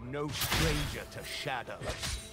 I'm no stranger to shadows.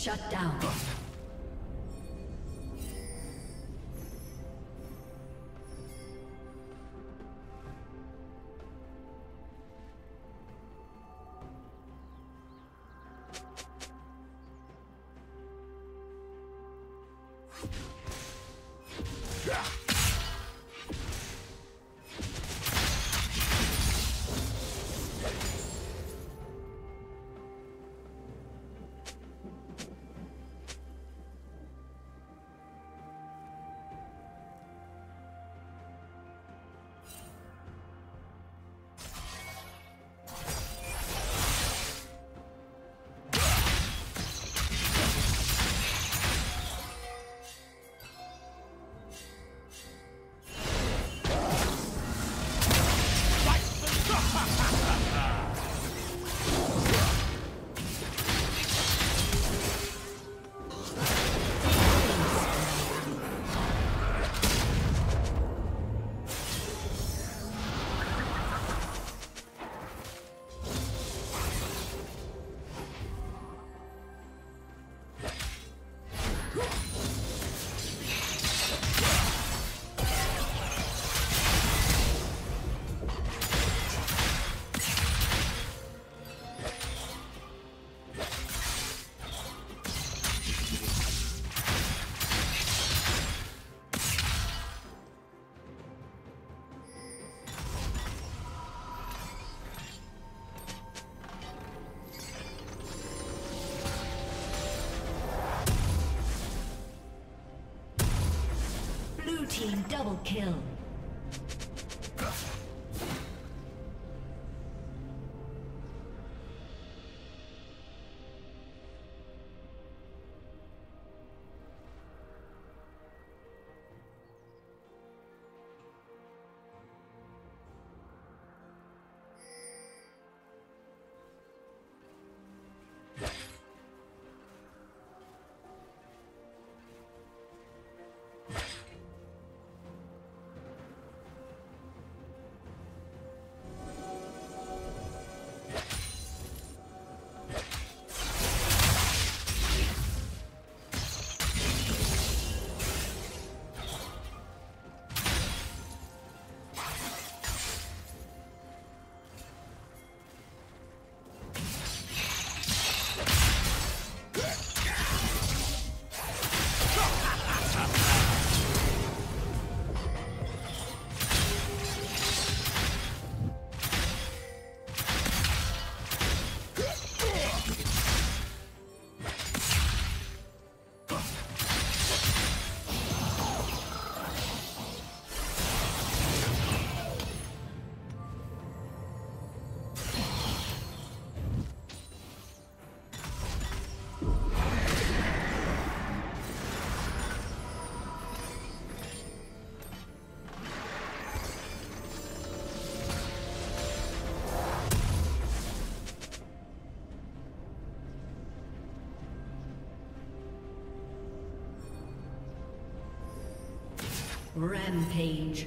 Shut down. Team double kill. Rampage.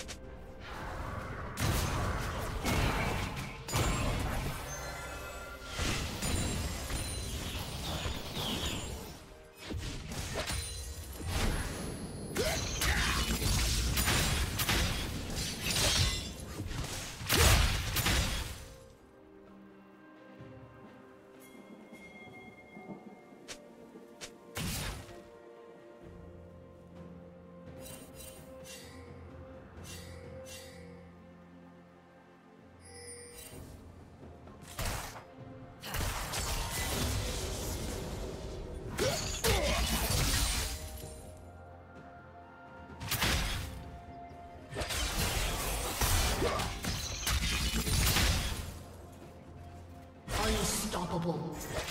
problem.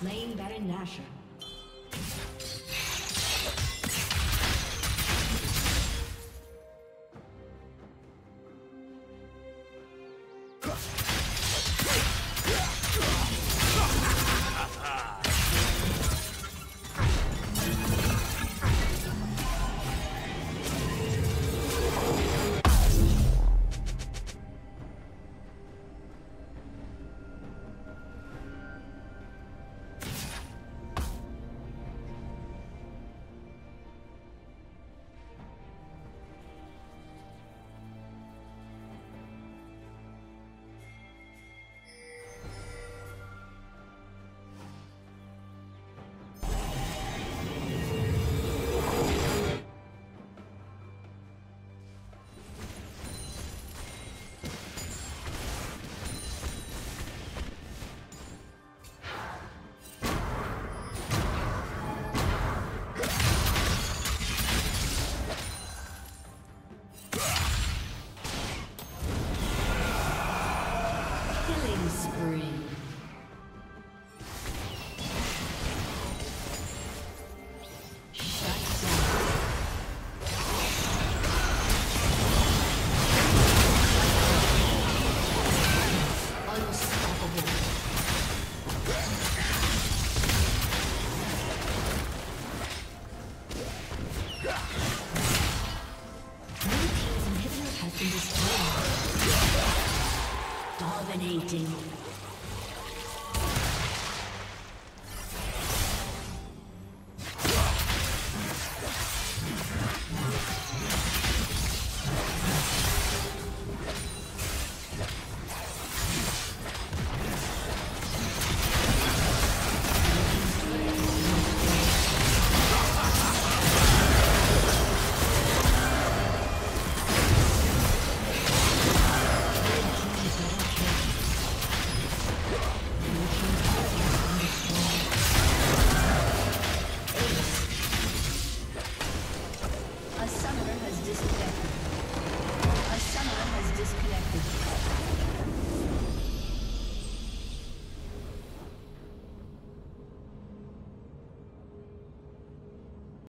slain Baron Nashor.